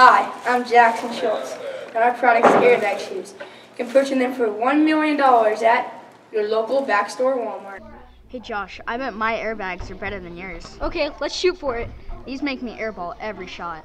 Hi, I'm Jackson Schultz, and our product product's airbag shoes. You can purchase them for $1 million at your local backstore Walmart. Hey Josh, I bet my airbags are better than yours. Okay, let's shoot for it. These make me airball every shot.